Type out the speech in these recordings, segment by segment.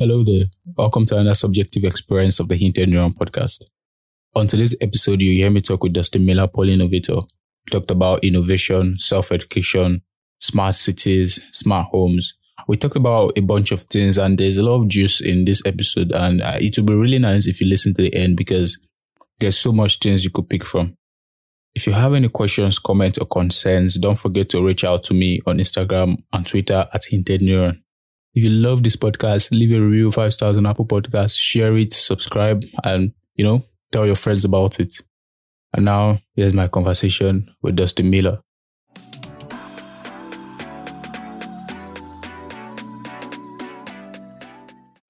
Hello there. Welcome to another subjective experience of the Hinted Neuron podcast. On today's episode, you hear me talk with Dustin Miller, Poly Innovator. We talked about innovation, self-education, smart cities, smart homes. We talked about a bunch of things and there's a lot of juice in this episode and uh, it will be really nice if you listen to the end because there's so much things you could pick from. If you have any questions, comments, or concerns, don't forget to reach out to me on Instagram and Twitter at Hinted Neuron. If you love this podcast, leave a review, five stars on Apple Podcasts, share it, subscribe, and you know, tell your friends about it. And now here's my conversation with Dustin Miller.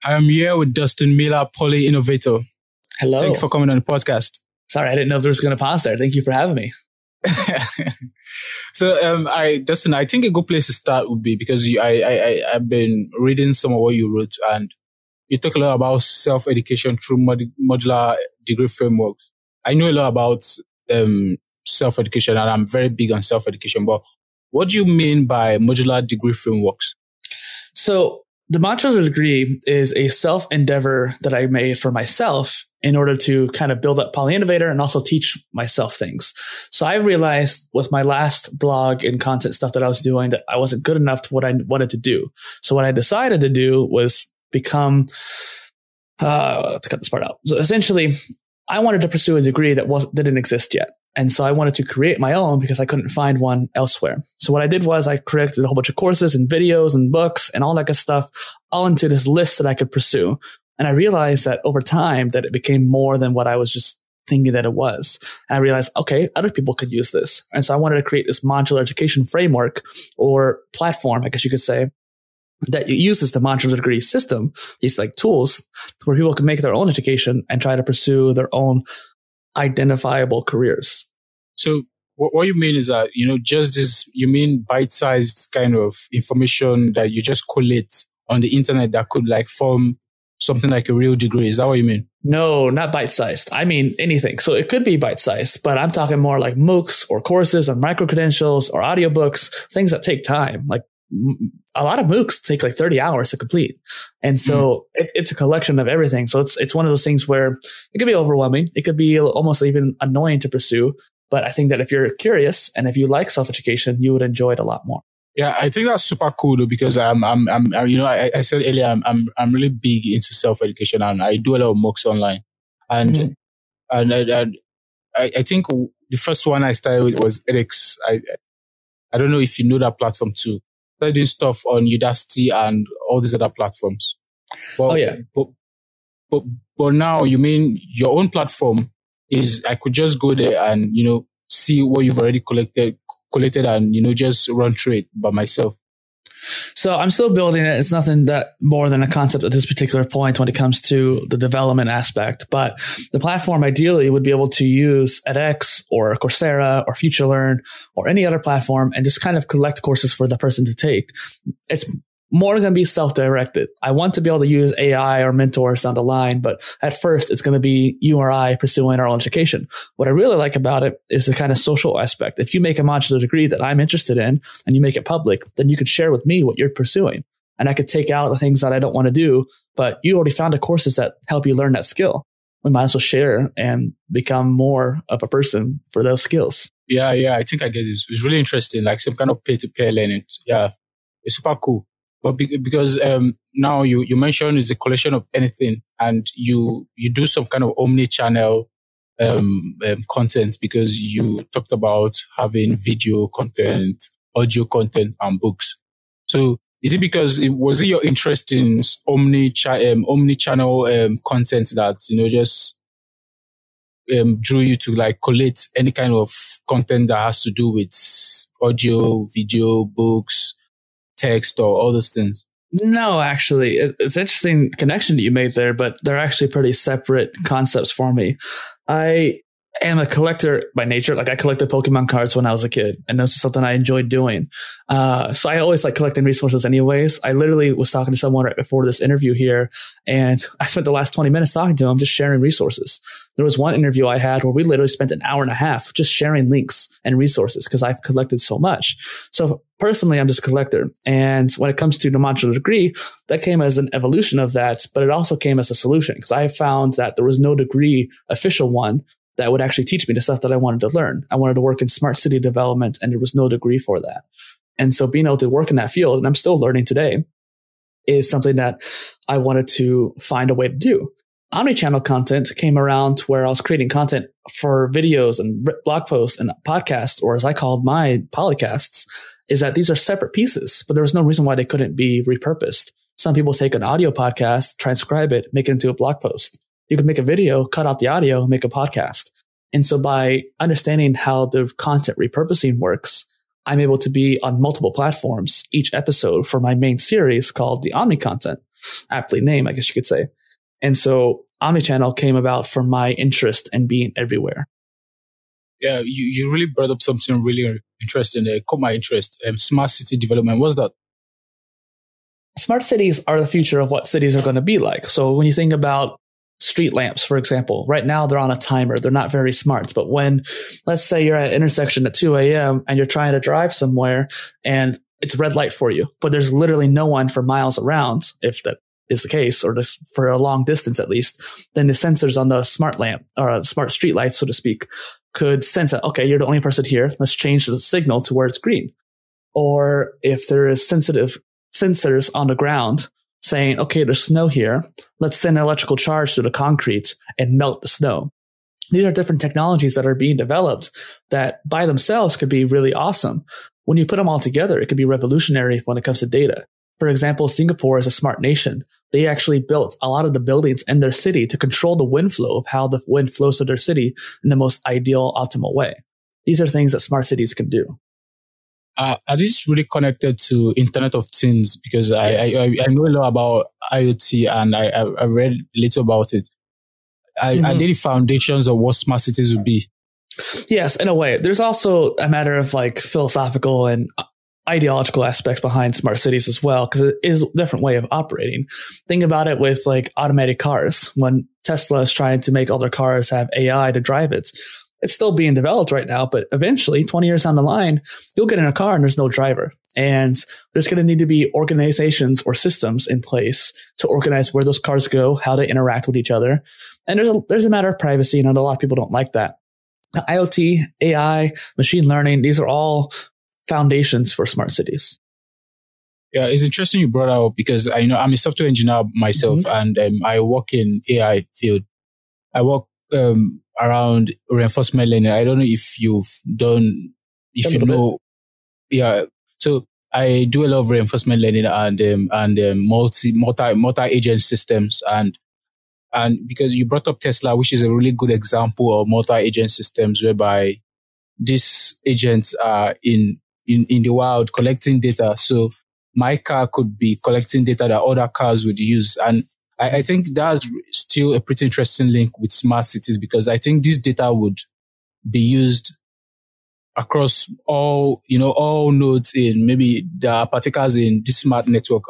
I am here with Dustin Miller, Poly Innovator. Hello. Thank you for coming on the podcast. Sorry, I didn't know there was going to pause there. Thank you for having me. so, um, I, Dustin, I think a good place to start would be because you, I, I, I've been reading some of what you wrote and you talk a lot about self-education through mod- modular degree frameworks. I know a lot about, um, self-education and I'm very big on self-education, but what do you mean by modular degree frameworks? So the modular degree is a self endeavor that I made for myself in order to kind of build up Poly Innovator and also teach myself things. So I realized with my last blog and content stuff that I was doing that I wasn't good enough to what I wanted to do. So what I decided to do was become, uh, let's cut this part out. So essentially, I wanted to pursue a degree that wasn't didn't exist yet. And so I wanted to create my own because I couldn't find one elsewhere. So what I did was I created a whole bunch of courses and videos and books and all that good stuff all into this list that I could pursue. And I realized that over time that it became more than what I was just thinking that it was. And I realized, okay, other people could use this. And so I wanted to create this modular education framework or platform, I guess you could say, that uses the modular degree system, these like tools where people can make their own education and try to pursue their own identifiable careers. So what, you mean is that, you know, just this, you mean bite-sized kind of information that you just collate on the internet that could like form something like a real degree. Is that what you mean? No, not bite-sized. I mean anything. So it could be bite-sized, but I'm talking more like MOOCs or courses or micro credentials or audiobooks, things that take time. Like a lot of MOOCs take like 30 hours to complete. And so mm. it, it's a collection of everything. So it's, it's one of those things where it could be overwhelming. It could be almost even annoying to pursue. But I think that if you're curious and if you like self education, you would enjoy it a lot more. Yeah, I think that's super cool though, because I'm, I'm, I'm, you know, I, I said earlier, I'm, I'm, I'm really big into self education and I do a lot of MOOCs online. And, mm-hmm. and, and I, I think the first one I started with was edX. I, I don't know if you know that platform too started doing stuff on Udacity and all these other platforms. But, oh yeah. But, but, but now you mean your own platform is, I could just go there and, you know, see what you've already collected, collected and, you know, just run through it by myself. So I'm still building it. It's nothing that more than a concept at this particular point when it comes to the development aspect. But the platform ideally would be able to use edX or Coursera or FutureLearn or any other platform and just kind of collect courses for the person to take. It's more going to be self-directed. I want to be able to use AI or mentors down the line, but at first it's going to be you or I pursuing our own education. What I really like about it is the kind of social aspect. If you make a modular degree that I'm interested in and you make it public, then you could share with me what you're pursuing. And I could take out the things that I don't want to do, but you already found the courses that help you learn that skill. We might as well share and become more of a person for those skills. Yeah, yeah, I think I get it. It's really interesting, like some kind of peer to peer learning. Yeah, it's super cool. But because um, now you you mentioned is a collection of anything, and you you do some kind of omni-channel um, um, content because you talked about having video content, audio content, and books. So is it because it was it your interest in omni um, omni channel um, content that you know just um, drew you to like collate any kind of content that has to do with audio, video, books, text or all those things? No, actually, it's interesting connection that you made there, but they're actually pretty separate concepts for me. I am a collector by nature. Like I collected Pokemon cards when I was a kid, and that's something I enjoyed doing. Uh, so I always like collecting resources, anyways. I literally was talking to someone right before this interview here, and I spent the last twenty minutes talking to him, just sharing resources. There was one interview I had where we literally spent an hour and a half just sharing links and resources because I've collected so much. So personally, I'm just a collector, and when it comes to the modular degree, that came as an evolution of that, but it also came as a solution because I found that there was no degree official one that would actually teach me the stuff that I wanted to learn. I wanted to work in smart city development and there was no degree for that. And so being able to work in that field, and I'm still learning today, is something that I wanted to find a way to do. Omnichannel content came around where I was creating content for videos and blog posts and podcasts, or as I called my polycasts, is that these are separate pieces, but there was no reason why they couldn't be repurposed. Some people take an audio podcast, transcribe it, make it into a blog post you could make a video, cut out the audio, make a podcast. And so by understanding how the content repurposing works, I'm able to be on multiple platforms each episode for my main series called the Omni Content, aptly named, I guess you could say. And so Omnichannel came about from my interest in being everywhere. Yeah, you, you really brought up something really interesting. It caught my interest. Um, smart city development. What's that? Smart cities are the future of what cities are going to be like. So when you think about street lamps, for example. Right now they're on a timer. They're not very smart. But when, let's say you're at an intersection at 2 a.m. and you're trying to drive somewhere and it's red light for you, but there's literally no one for miles around, if that is the case, or just for a long distance at least, then the sensors on the smart lamp or smart street lights, so to speak, could sense that, okay, you're the only person here. Let's change the signal to where it's green. Or if there is sensitive sensors on the ground saying, okay, there's snow here. Let's send an electrical charge to the concrete and melt the snow. These are different technologies that are being developed that by themselves could be really awesome. When you put them all together, it could be revolutionary when it comes to data. For example, Singapore is a smart nation. They actually built a lot of the buildings in their city to control the wind flow of how the wind flows to their city in the most ideal, optimal way. These are things that smart cities can do uh, are these really connected to Internet of Things? Because yes. I, I, I know a lot about IoT and I, I read a little about it. I, mm-hmm. I did the foundations of what smart cities would be. Yes, in a way. There's also a matter of like philosophical and ideological aspects behind smart cities as well, because it is a different way of operating. Think about it with like automated cars. When Tesla is trying to make all their cars have AI to drive it, it's still being developed right now, but eventually 20 years down the line, you'll get in a car and there's no driver. And there's going to need to be organizations or systems in place to organize where those cars go, how they interact with each other. And there's a, there's a matter of privacy. And a lot of people don't like that. IoT, AI, machine learning, these are all foundations for smart cities. Yeah, it's interesting you brought out because I know I'm a software engineer myself mm-hmm. and um, I work in AI field. I work um, around reinforcement learning. I don't know if you've done, if you know, yeah. So I do a lot of reinforcement learning and um, and um, multi multi multi agent systems and and because you brought up Tesla, which is a really good example of multi agent systems whereby these agents are in in in the wild collecting data. So my car could be collecting data that other cars would use and I, I think that's still a pretty interesting link with smart cities because I think this data would be used across all, you know, all nodes in maybe there are particles in this smart network.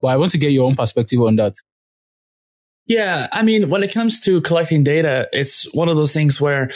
But I want to get your own perspective on that. Yeah. I mean, when it comes to collecting data, it's one of those things where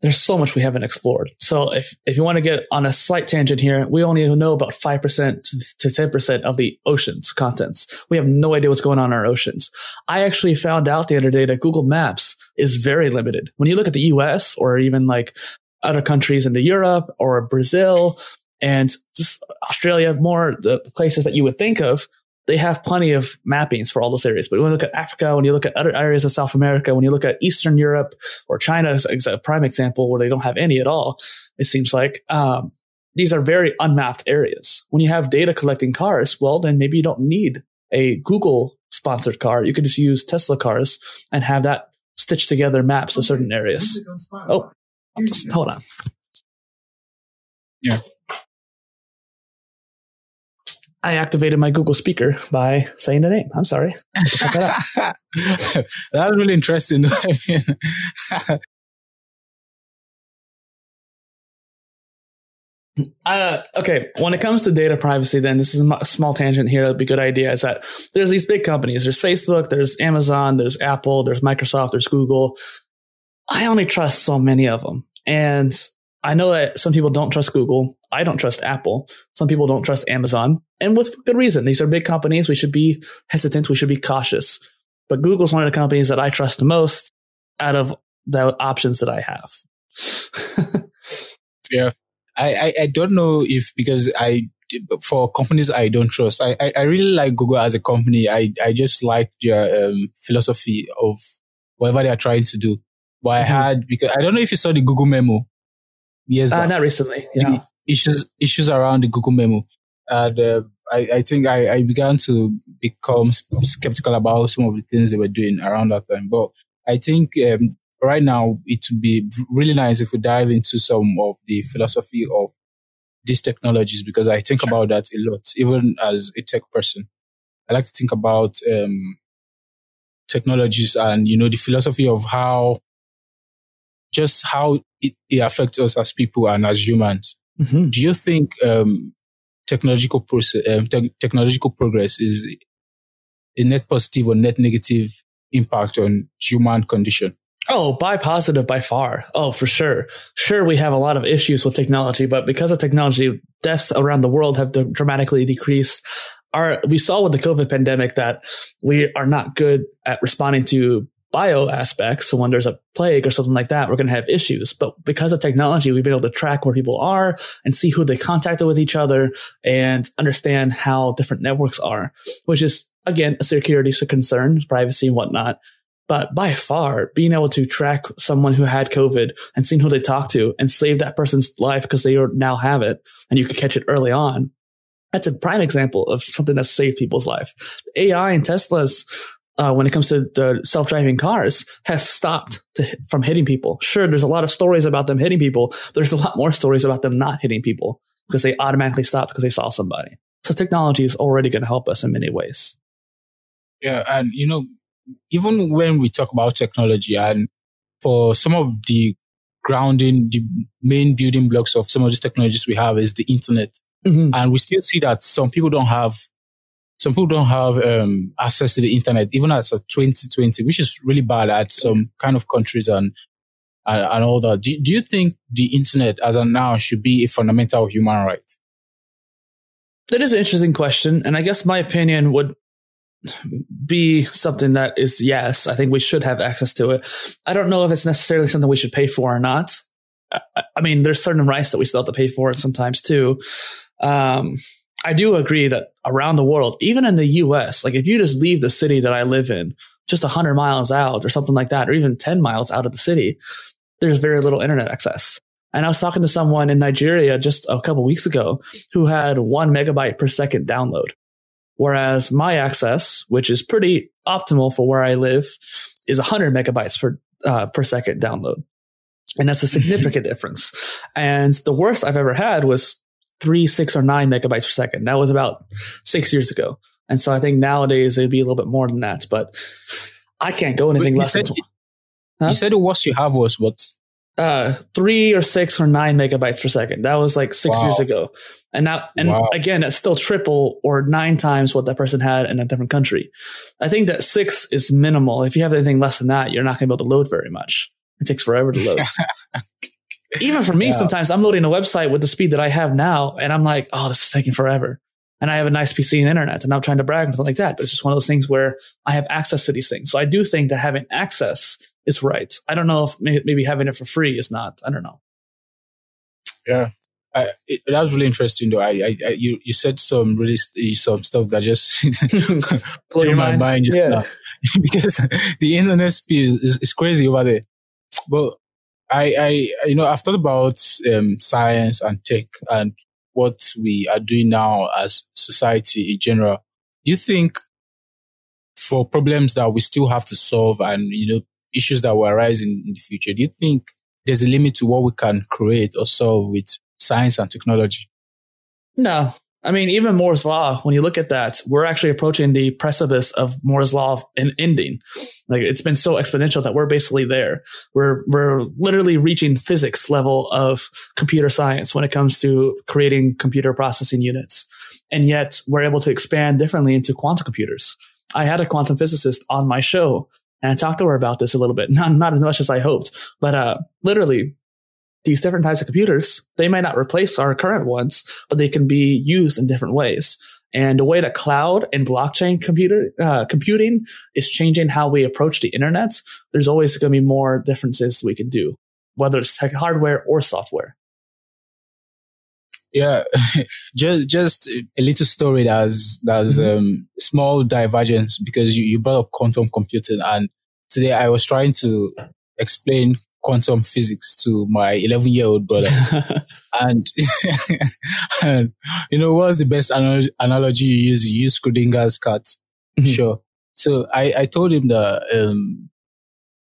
there's so much we haven't explored. So if, if you want to get on a slight tangent here, we only know about 5% to 10% of the ocean's contents. We have no idea what's going on in our oceans. I actually found out the other day that Google Maps is very limited. When you look at the US or even like other countries in the Europe or Brazil and just Australia, more the places that you would think of, they have plenty of mappings for all those areas. But when you look at Africa, when you look at other areas of South America, when you look at Eastern Europe or China is a prime example where they don't have any at all, it seems like, um, these are very unmapped areas. When you have data collecting cars, well, then maybe you don't need a Google sponsored car. You could just use Tesla cars and have that stitch together maps of certain areas. Oh, just, hold on. Yeah. I activated my Google speaker by saying the name. I'm sorry. that That's really interesting. I mean, Uh, okay, when it comes to data privacy, then this is a small tangent here. That'd be a good idea. Is that there's these big companies. There's Facebook, there's Amazon, there's Apple, there's Microsoft, there's Google. I only trust so many of them, and I know that some people don't trust Google. I don't trust Apple. Some people don't trust Amazon, and with good reason. These are big companies. We should be hesitant. We should be cautious. But Google's one of the companies that I trust the most out of the options that I have. yeah, I, I, I don't know if because I for companies I don't trust. I, I, I really like Google as a company. I, I just like their um, philosophy of whatever they are trying to do. But mm-hmm. I had because I don't know if you saw the Google memo. Yes, uh, not recently. Yeah, issues issues around the Google memo, and uh, I, I think I, I began to become skeptical about some of the things they were doing around that time. But I think um, right now it would be really nice if we dive into some of the philosophy of these technologies because I think sure. about that a lot, even as a tech person. I like to think about um, technologies and you know the philosophy of how just how it, it affects us as people and as humans. Mm-hmm. Do you think um, technological process, um, te- technological progress is a net positive or net negative impact on human condition? Oh, by positive by far. Oh, for sure. Sure, we have a lot of issues with technology, but because of technology, deaths around the world have dramatically decreased. Our, we saw with the COVID pandemic that we are not good at responding to bio aspects. So when there's a plague or something like that, we're going to have issues. But because of technology, we've been able to track where people are and see who they contacted with each other and understand how different networks are, which is again a security concern, privacy and whatnot. But by far, being able to track someone who had COVID and seeing who they talked to and save that person's life because they now have it and you could catch it early on. That's a prime example of something that saved people's life. AI and Tesla's, uh, when it comes to the self-driving cars, has stopped to, from hitting people. Sure, there's a lot of stories about them hitting people. There's a lot more stories about them not hitting people because they automatically stopped because they saw somebody. So technology is already going to help us in many ways. Yeah, and you know, even when we talk about technology and for some of the grounding, the main building blocks of some of these technologies we have is the internet. Mm-hmm. And we still see that some people don't have, some people don't have um, access to the internet, even as a 2020, which is really bad at some kind of countries and and, and all that. Do, do you think the internet as of now should be a fundamental human right? That is an interesting question. And I guess my opinion would be something that is yes, I think we should have access to it. I don't know if it's necessarily something we should pay for or not. I, I mean, there's certain rights that we still have to pay for it sometimes too. Um, I do agree that around the world, even in the US, like if you just leave the city that I live in, just 100 miles out or something like that, or even 10 miles out of the city, there's very little internet access. And I was talking to someone in Nigeria just a couple weeks ago who had one megabyte per second download. Whereas my access, which is pretty optimal for where I live, is 100 megabytes per, uh, per second download. And that's a significant difference. And the worst I've ever had was three, six, or nine megabytes per second. That was about six years ago. And so I think nowadays it'd be a little bit more than that, but I can't go anything less than. Huh? You said the worst you have was what? uh, three or six or nine megabytes per second. That was like six wow. years ago. And now, and wow. again, it's still triple or nine times what that person had in a different country. I think that six is minimal. If you have anything less than that, you're not going to be able to load very much. It takes forever to load. Even for me, yeah. sometimes I'm loading a website with the speed that I have now, and I'm like, oh, this is taking forever. And I have a nice PC and internet, and I'm trying to brag or something like that. But it's just one of those things where I have access to these things. So I do think that having access is right. I don't know if maybe having it for free is not. I don't know. Yeah, I, it, that was really interesting though. I, I, I, you, you said some really some stuff that just blew my mind, mind just yeah. now because the internet speed is, is, crazy over there. But I, I, you know, I've thought about um, science and tech and what we are doing now as society in general. Do you think for problems that we still have to solve and you know issues that will arise in, in the future, do you think there's a limit to what we can create or solve with science and technology? No, I mean, even Moore's law, when you look at that, we're actually approaching the precipice of Moore's law in ending. Like it's been so exponential that we're basically there. We're, we're literally reaching physics level of computer science when it comes to creating computer processing units. And yet we're able to expand differently into quantum computers. I had a quantum physicist on my show and I talked to her about this a little bit. Not, not as much as I hoped, but, uh, literally these different types of computers, they might not replace our current ones, but they can be used in different ways. And the way that cloud and blockchain computer uh, computing is changing how we approach the internet, there's always going to be more differences we can do, whether it's tech hardware or software. Yeah, just just a little story that's that's mm-hmm. um, small divergence because you, you brought up quantum computing and today I was trying to explain quantum physics to my 11 year old brother. and, and, you know, what's the best anal- analogy you use? You use Schrodinger's cat. Mm-hmm. Sure. So I, I told him that, um,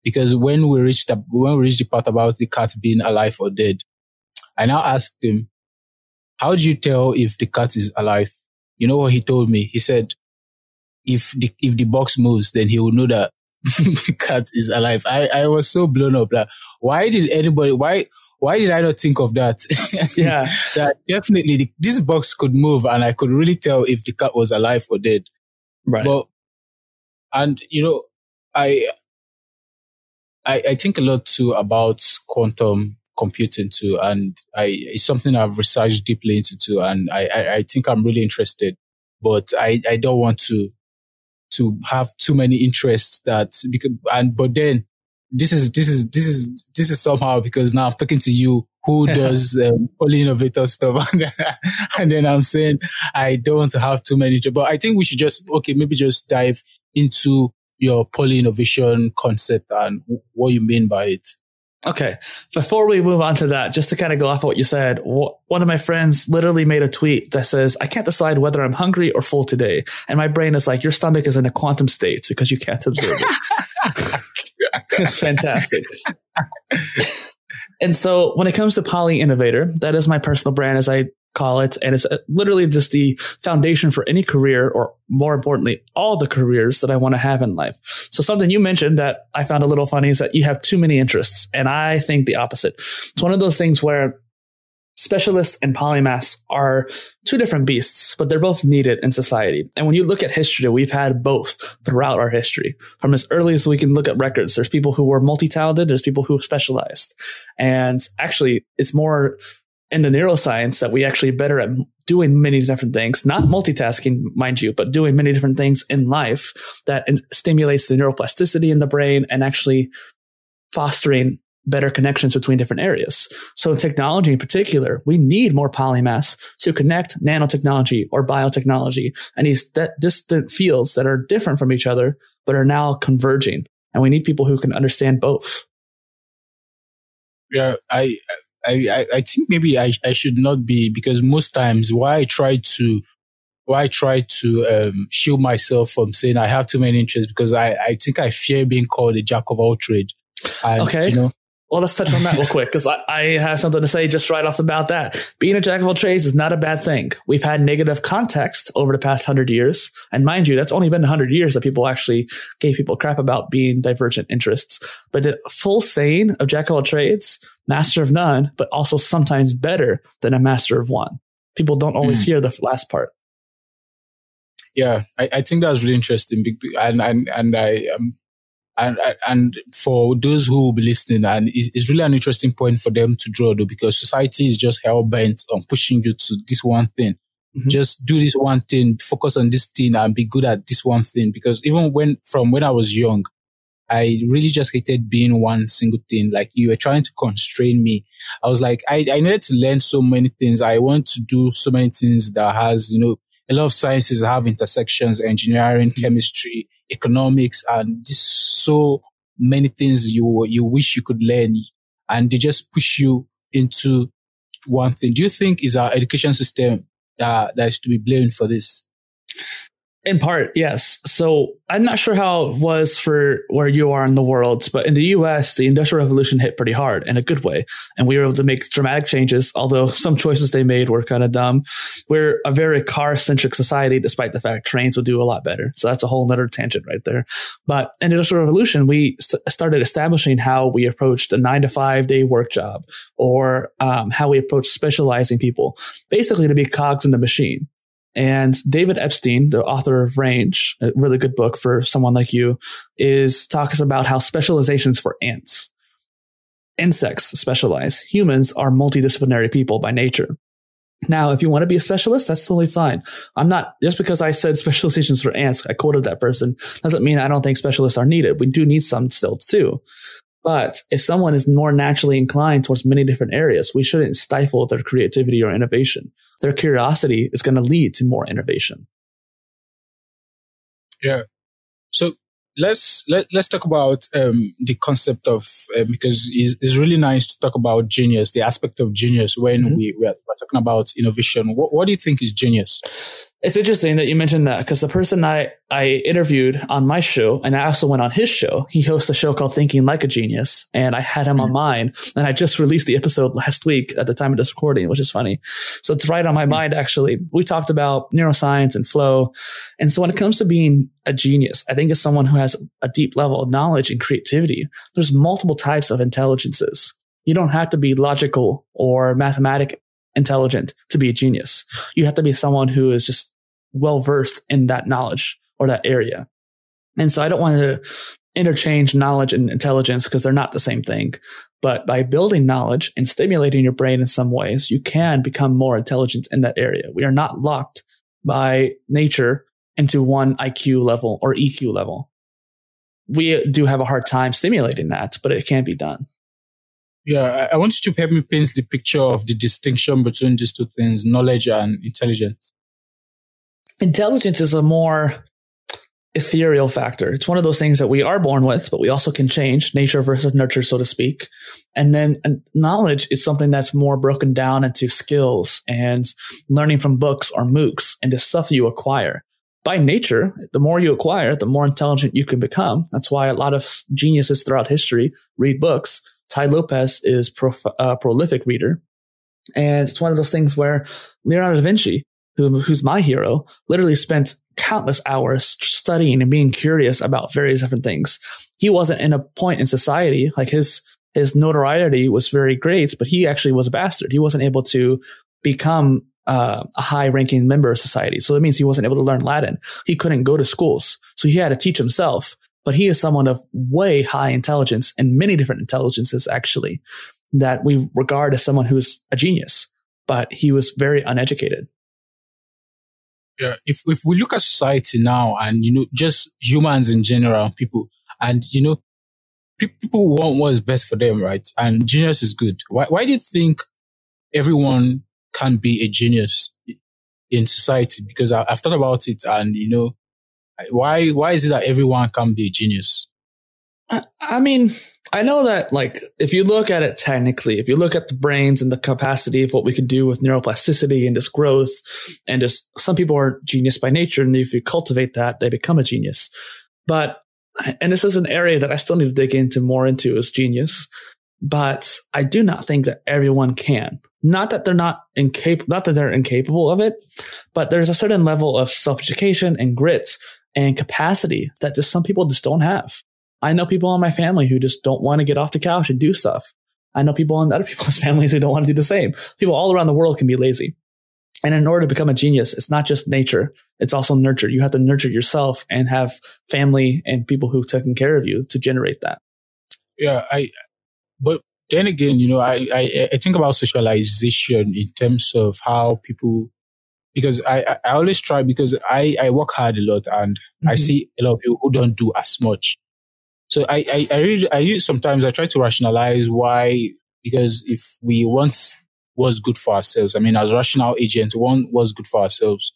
because when we reached the, when we reached the part about the cat being alive or dead, I now asked him, how do you tell if the cat is alive? You know what he told me? He said, if the, if the box moves, then he will know that cat is alive. I, I was so blown up that why did anybody, why, why did I not think of that? Yeah. that definitely the, this box could move and I could really tell if the cat was alive or dead. Right. But, and you know, I, I, I think a lot too about quantum computing too. And I, it's something I've researched deeply into too. And I, I, I think I'm really interested, but I, I don't want to to have too many interests that because and but then this is this is this is this is somehow because now I'm talking to you who does um, poly innovator stuff and, and then I'm saying I don't want to have too many but I think we should just okay maybe just dive into your poly innovation concept and what you mean by it. Okay. Before we move on to that, just to kind of go off of what you said, one of my friends literally made a tweet that says, I can't decide whether I'm hungry or full today. And my brain is like, your stomach is in a quantum state because you can't observe it. it's fantastic. and so when it comes to Poly Innovator, that is my personal brand as I call it. And it's uh, literally just the foundation for any career or more importantly, all the careers that I want to have in life. So something you mentioned that I found a little funny is that you have too many interests. And I think the opposite. It's one of those things where specialists and polymaths are two different beasts, but they're both needed in society. And when you look at history, we've had both throughout our history. From as early as we can look at records, there's people who were multi-talented, there's people who specialized. And actually, it's more in the neuroscience that we actually better at doing many different things, not multitasking, mind you, but doing many different things in life that stimulates the neuroplasticity in the brain and actually fostering better connections between different areas. So in technology in particular, we need more polymaths to connect nanotechnology or biotechnology and these distant fields that are different from each other, but are now converging. And we need people who can understand both. Yeah, I I, I, think maybe I, I should not be because most times why I try to why I try to um, shield myself from saying I have too many interests because I, I think I fear being called a jack of all trade. And, okay. You know, well, let's touch on that real quick because I, I, have something to say just right off about that. Being a jack of all trades is not a bad thing. We've had negative context over the past hundred years. And mind you, that's only been hundred years that people actually gave people crap about being divergent interests. But the full saying of jack of all trades, master of none, but also sometimes better than a master of one. People don't always mm. hear the last part. Yeah, I, I think that's really interesting. And, and, and I am and and for those who will be listening, and it's, it's, really an interesting point for them to draw though, because society is just hell bent on pushing you to this one thing. Mm-hmm. Just do this one thing, focus on this thing, and be good at this one thing. Because even when from when I was young, I really just hated being one single thing. Like you were trying to constrain me. I was like, I, I needed to learn so many things. I want to do so many things that has, you know, a lot of sciences have intersections, engineering, mm-hmm. chemistry, economics, and just so many things you you wish you could learn, and they just push you into one thing. Do you think is our education system that that is to be blamed for this? In part, yes. So I'm not sure how it was for where you are in the world, but in the US, the Industrial Revolution hit pretty hard in a good way. And we were able to make dramatic changes, although some choices they made were kind of dumb. We're a very car centric society, despite the fact trains would do a lot better. So that's a whole nother tangent right there. But in the Industrial Revolution, we st- started establishing how we approached a nine to five day work job or um, how we approached specializing people, basically to be cogs in the machine. And David Epstein, the author of Range, a really good book for someone like you, is talks about how specializations for ants. Insects specialize. Humans are multidisciplinary people by nature. Now, if you want to be a specialist, that's totally fine. I'm not, just because I said specializations for ants, I quoted that person, doesn't mean I don't think specialists are needed. We do need some still too. But if someone is more naturally inclined towards many different areas, we shouldn't stifle their creativity or innovation. Their curiosity is going to lead to more innovation. Yeah. So let's let, let's talk about um, the concept of uh, because it's, it's, really nice to talk about genius, the aspect of genius when mm-hmm. we, we are, we're talking about innovation. What, what do you think is genius? It's interesting that you mentioned that because the person I, I interviewed on my show, and I also went on his show, he hosts a show called Thinking Like a Genius, and I had him mm-hmm. on mine. And I just released the episode last week at the time of this recording, which is funny. So it's right on my mm-hmm. mind, actually. We talked about neuroscience and flow. And so when it comes to being a genius, I think it's someone who has a deep level of knowledge and creativity. There's multiple types of intelligences. You don't have to be logical or mathematic intelligent to be a genius. You have to be someone who is just well versed in that knowledge or that area. And so I don't want to interchange knowledge and intelligence because they're not the same thing. But by building knowledge and stimulating your brain in some ways, you can become more intelligent in that area. We are not locked by nature into one IQ level or EQ level. We do have a hard time stimulating that, but it can be done. Yeah, I want you to help me paint the picture of the distinction between these two things, knowledge and intelligence. Intelligence is a more ethereal factor. It's one of those things that we are born with, but we also can change nature versus nurture, so to speak. And then and knowledge is something that's more broken down into skills and learning from books or MOOCs and the stuff you acquire. By nature, the more you acquire, the more intelligent you can become. That's why a lot of geniuses throughout history read books Tai Lopez is prof- a prolific reader. And it's one of those things where Leonardo da Vinci, who, who's my hero, literally spent countless hours studying and being curious about various different things. He wasn't in a point in society like his his notoriety was very great, but he actually was a bastard. He wasn't able to become uh, a high ranking member of society. So that means he wasn't able to learn Latin. He couldn't go to schools. So he had to teach himself but he is someone of way high intelligence and many different intelligences actually that we regard as someone who's a genius, but he was very uneducated. Yeah, if if we look at society now and you know just humans in general, people and you know people want what's best for them, right? And genius is good. Why why do you think everyone can be a genius in society? Because I, have thought about it, and you know, why why is it that everyone can be a genius? I, mean, I know that like if you look at it technically, if you look at the brains and the capacity of what we can do with neuroplasticity and just growth, and just some people are genius by nature, and if you cultivate that, they become a genius. But and this is an area that I still need to dig into more into is genius. But I do not think that everyone can. Not that they're not incapable, not that they're incapable of it, but there's a certain level of self education and grit and capacity that just some people just don't have. I know people in my family who just don't want to get off the couch and do stuff. I know people in other people's families who don't want to do the same. People all around the world can be lazy. And in order to become a genius, it's not just nature. It's also nurture. You have to nurture yourself and have family and people who've taken care of you to generate that. Yeah. I, but then again, you know, I, I, I think about socialization in terms of how people because I, I always try because I, I work hard a lot and mm-hmm. I see a lot of people who don't do as much. So I, I, I really, I use sometimes I try to rationalize why, because if we want what's good for ourselves, I mean, as rational agents, one what's good for ourselves.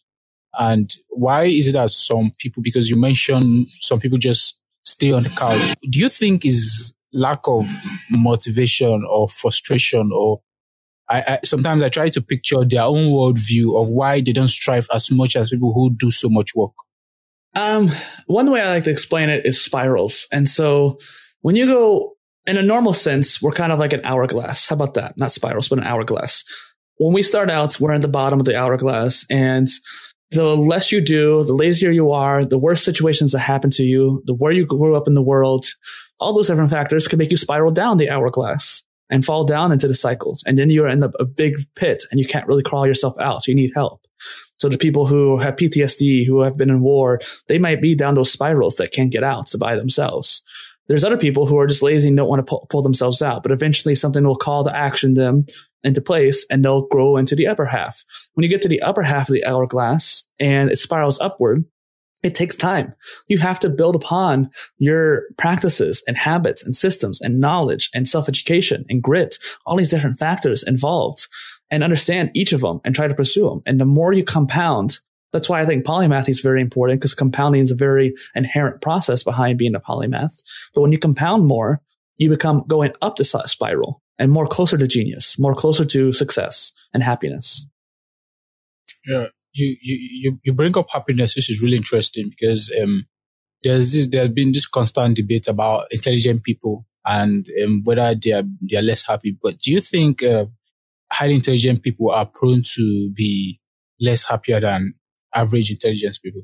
And why is it that some people, because you mentioned some people just stay on the couch. Do you think is lack of motivation or frustration or I, I, sometimes I try to picture their own worldview of why they don't strive as much as people who do so much work. Um, one way I like to explain it is spirals. And so when you go in a normal sense, we're kind of like an hourglass. How about that? Not spirals, but an hourglass. When we start out, we're at the bottom of the hourglass and the less you do, the lazier you are, the worse situations that happen to you, the where you grew up in the world, all those different factors can make you spiral down the hourglass and fall down into the cycles. And then you're in a, a big pit and you can't really crawl yourself out. So you need help. So the people who have PTSD, who have been in war, they might be down those spirals that can't get out by themselves. There's other people who are just lazy and don't want to pull, pull themselves out, but eventually something will call to action them into place and they'll grow into the upper half. When you get to the upper half of the hourglass and it spirals upward, it takes time. You have to build upon your practices and habits and systems and knowledge and self education and grit, all these different factors involved and understand each of them and try to pursue them. And the more you compound, that's why I think polymath is very important because compounding is a very inherent process behind being a polymath. But when you compound more, you become going up the spiral and more closer to genius, more closer to success and happiness. Yeah, you you you bring up happiness, which is really interesting because um, there's this there's been this constant debate about intelligent people and um, whether they are they are less happy. But do you think uh, highly intelligent people are prone to be less happier than average intelligence people?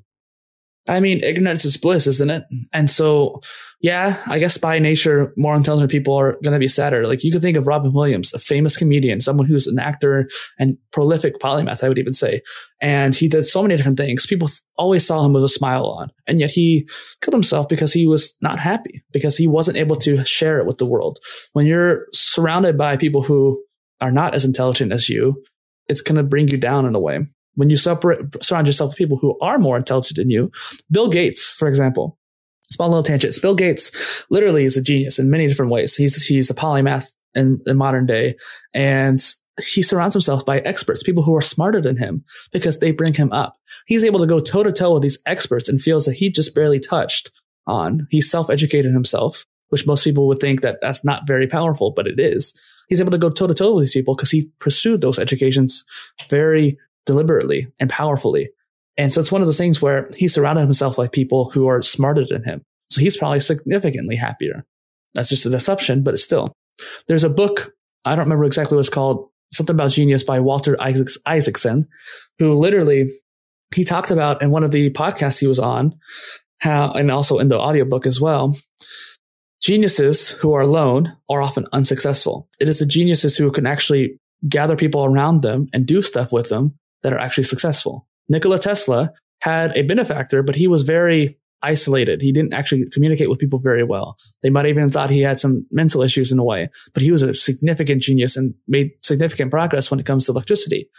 I mean, ignorance is bliss, isn't it? And so, yeah, I guess by nature, more intelligent people are going to be sadder. Like you could think of Robin Williams, a famous comedian, someone who's an actor and prolific polymath, I would even say. And he did so many different things. People always saw him with a smile on. And yet he killed himself because he was not happy, because he wasn't able to share it with the world. When you're surrounded by people who are not as intelligent as you, it's going to bring you down in a way when you separate, surround yourself with people who are more intelligent than you. Bill Gates, for example, small little tangents. Bill Gates literally is a genius in many different ways. He's, he's a polymath in, in modern day and he surrounds himself by experts, people who are smarter than him because they bring him up. He's able to go toe to toe with these experts and feels that he just barely touched on. He's self-educated himself, which most people would think that that's not very powerful, but it is. He's able to go toe to toe with these people because he pursued those educations very deliberately and powerfully. And so it's one of those things where he surrounded himself by people who are smarter than him. So he's probably significantly happier. That's just an assumption, but it's still. There's a book, I don't remember exactly what it's called, something about genius by Walter Isaacson, who literally he talked about in one of the podcasts he was on, how, and also in the audiobook as well, geniuses who are alone are often unsuccessful. It is the geniuses who can actually gather people around them and do stuff with them that are actually successful. Nikola Tesla had a benefactor, but he was very isolated. He didn't actually communicate with people very well. They might even thought he had some mental issues in a way, but he was a significant genius and made significant progress when it comes to electricity.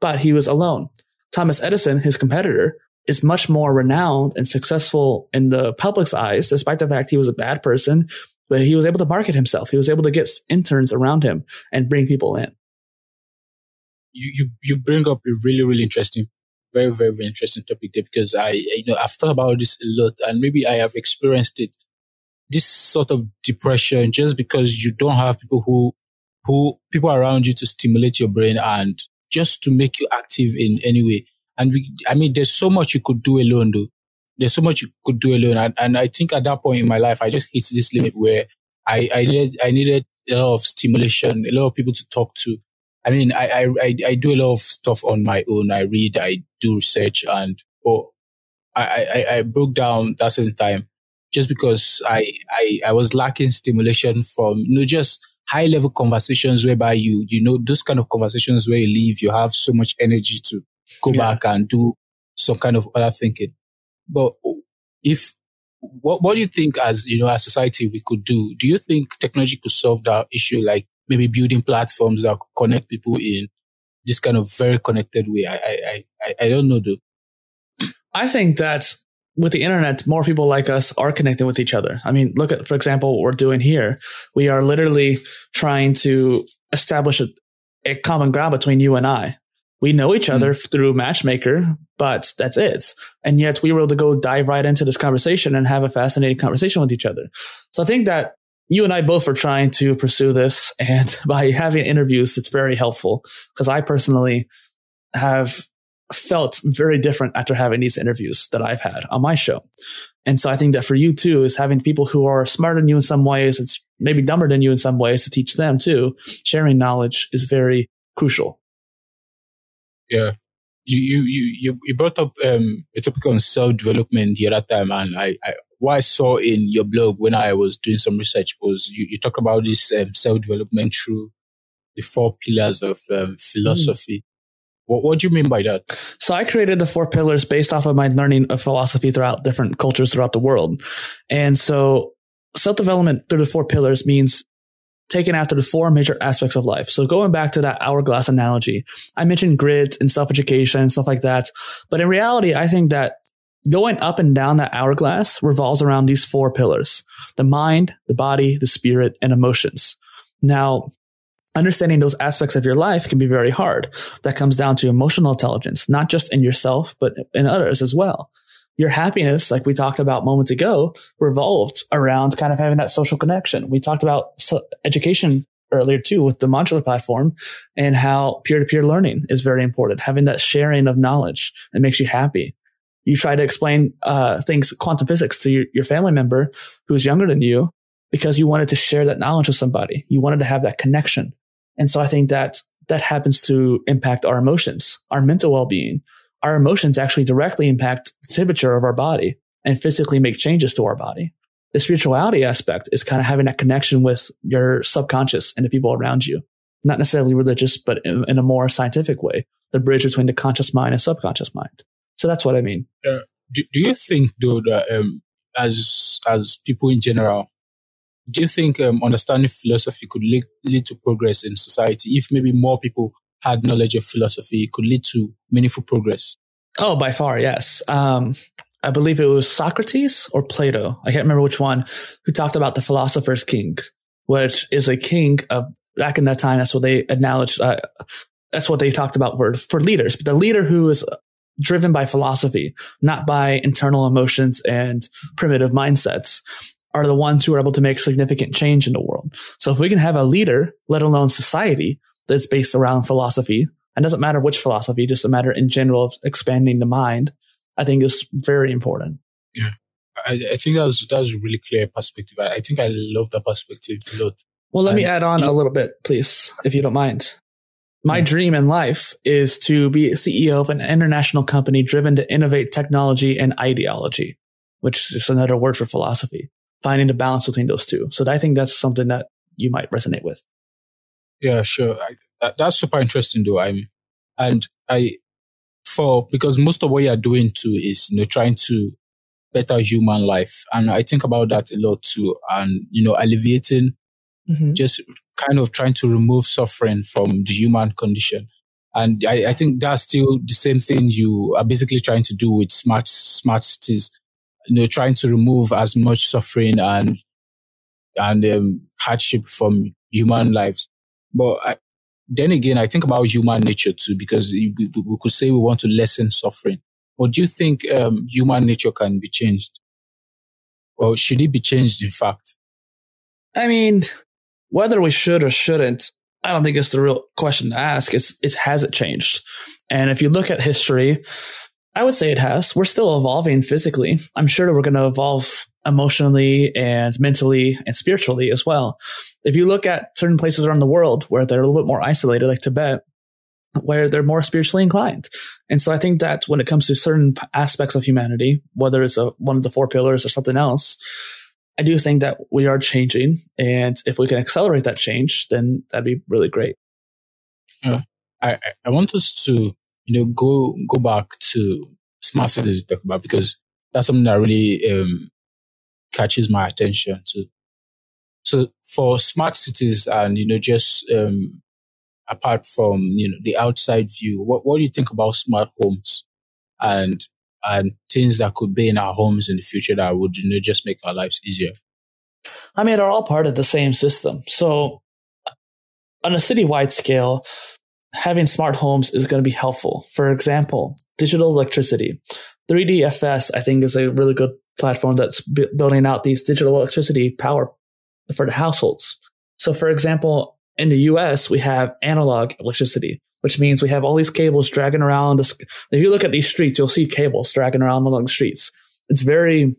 But he was alone. Thomas Edison, his competitor, is much more renowned and successful in the public's eyes, despite the fact he was a bad person, but he was able to market himself. He was able to get interns around him and bring people in you, you, you bring up a really, really interesting, very, very, very interesting topic there because I, you know, I've thought about this a lot and maybe I have experienced it. This sort of depression just because you don't have people who, who, people around you to stimulate your brain and just to make you active in any way. And we, I mean, there's so much you could do alone though. There's so much you could do alone. And, and I think at that point in my life, I just hit this limit where I, I needed, I needed a lot of stimulation, a lot of people to talk to, I mean, I, I, I do a lot of stuff on my own. I read, I do research and, oh, I, I, I broke down that same time just because I, I, I was lacking stimulation from, you know, just high level conversations whereby you, you know, those kind of conversations where you leave, you have so much energy to go yeah. back and do some kind of other thinking. But if, what, what do you think as, you know, as society we could do? Do you think technology could solve that issue? Like, maybe building platforms that connect people in this kind of very connected way. I, I, I, I don't know though. I think that with the internet, more people like us are connecting with each other. I mean, look at, for example, what we're doing here. We are literally trying to establish a, a common ground between you and I. We know each other mm. through Matchmaker, but that's it. And yet we were able to go dive right into this conversation and have a fascinating conversation with each other. So I think that you and I both are trying to pursue this. And by having interviews, it's very helpful because I personally have felt very different after having these interviews that I've had on my show. And so I think that for you too is having people who are smarter than you in some ways, it's maybe dumber than you in some ways to teach them too. Sharing knowledge is very crucial. Yeah. You you you you brought up um, a topic on self development the other time, and I, I what I saw in your blog when I was doing some research was you, you talk about this um, self development through the four pillars of um, philosophy. Mm. What, what do you mean by that? So I created the four pillars based off of my learning of philosophy throughout different cultures throughout the world. And so self development through the four pillars means taken after the four major aspects of life. So going back to that hourglass analogy, I mentioned grids and self education and stuff like that. But in reality, I think that going up and down that hourglass revolves around these four pillars the mind, the body, the spirit, and emotions. Now, understanding those aspects of your life can be very hard. That comes down to emotional intelligence, not just in yourself, but in others as well. Your happiness, like we talked about moments ago, revolved around kind of having that social connection. We talked about education earlier too with the modular platform and how peer to peer learning is very important. Having that sharing of knowledge that makes you happy. You try to explain uh, things, quantum physics to your, your family member who's younger than you because you wanted to share that knowledge with somebody. You wanted to have that connection. And so I think that that happens to impact our emotions, our mental well-being. Our emotions actually directly impact the temperature of our body and physically make changes to our body. The spirituality aspect is kind of having that connection with your subconscious and the people around you. Not necessarily religious, but in, in a more scientific way, the bridge between the conscious mind and subconscious mind. So that's what I mean. Uh, do, do you think though that um, as as people in general, do you think um, understanding philosophy could lead, lead to progress in society? If maybe more people had knowledge of philosophy could lead to meaningful progress. Oh by far yes. Um, i believe it was socrates or plato i can't remember which one who talked about the philosopher's king which is a king of back in that time that's what they acknowledged uh, that's what they talked about word for leaders. But the leader who is driven by philosophy not by internal emotions and primitive mindsets are the ones who are able to make significant change in the world. So if we can have a leader, let alone society, that's based around philosophy, and doesn't matter which philosophy, just a matter in general of expanding the mind, I think is very important. Yeah. I, I think that was, that was a really clear perspective. I, I think I love that perspective a lot. Well, let and, me add on a little bit, please, if you don't mind. My dream in life is to be CEO of an international company driven to innovate technology and ideology, which is just another word for philosophy finding the balance between those two. So I think that's something that you might resonate with. Yeah, sure. I, that, that's super interesting though. I'm, and I, for, because most of what you're doing too is, you know, trying to better human life. And I think about that a lot too. And, you know, alleviating, mm-hmm. just kind of trying to remove suffering from the human condition. And I, I think that's still the same thing you are basically trying to do with smart, smart cities you know, trying to remove as much suffering and and um, hardship from human lives. But I, then again, I think about human nature too, because we, we could say we want to lessen suffering. But do you think um, human nature can be changed? Or should it be changed, in fact? I mean, whether we should or shouldn't, I don't think it's the real question to ask. It's, it has it changed? And if you look at history, I would say it has. We're still evolving physically. I'm sure we're going to evolve emotionally and mentally and spiritually as well. If you look at certain places around the world where they're a little bit more isolated, like Tibet, where they're more spiritually inclined. And so I think that when it comes to certain aspects of humanity, whether it's a, one of the four pillars or something else, I do think that we are changing. And if we can accelerate that change, then that'd be really great. Uh, I, I want us to you know, go go back to smart cities you talk about because that's something that really um, catches my attention too. So for smart cities and you know just um, apart from you know the outside view, what what do you think about smart homes and and things that could be in our homes in the future that would you know just make our lives easier? I mean, they're all part of the same system. So on a citywide scale, having smart homes is going to be helpful. For example, digital electricity. 3DFS, I think, is a really good platform that's building out these digital electricity power for the households. So, for example, in the US, we have analog electricity, which means we have all these cables dragging around. If you look at these streets, you'll see cables dragging around along the streets. It's very